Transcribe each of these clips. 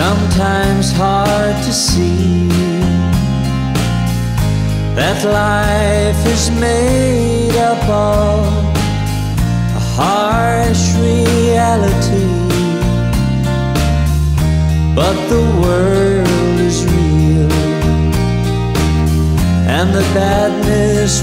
sometimes hard to see that life is made up of a harsh reality, but the world is real and the badness.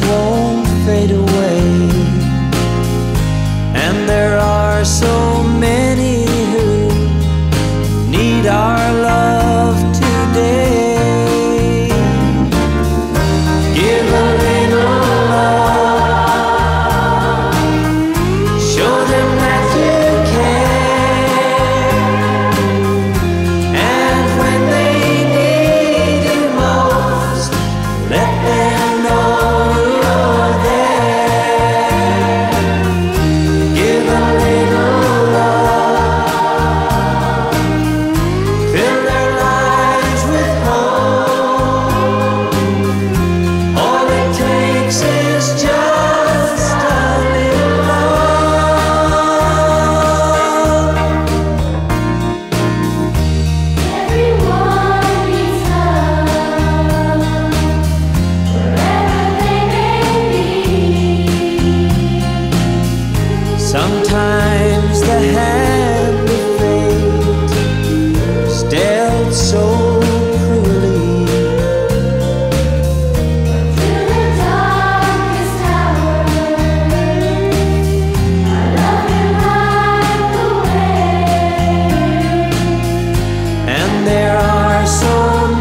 there are so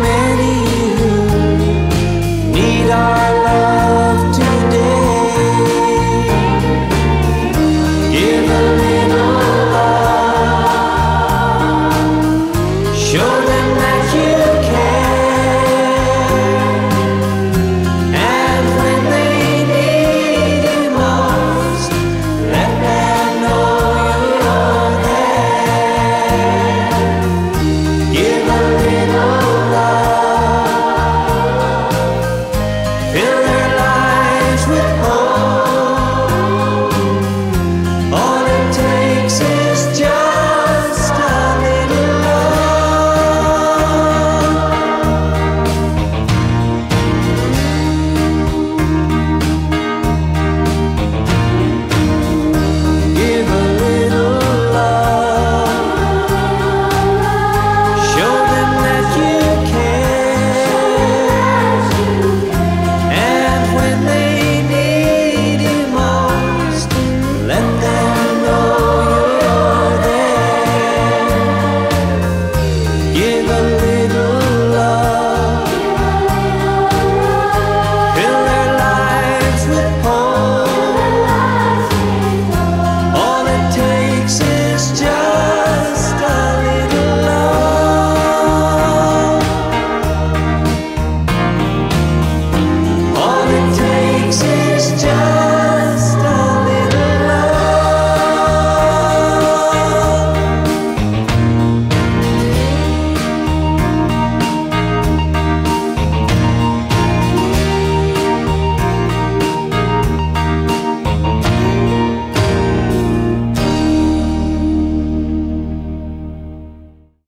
many who need our love today. Give a little love, show them with